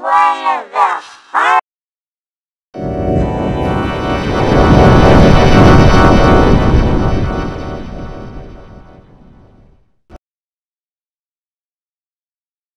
one of the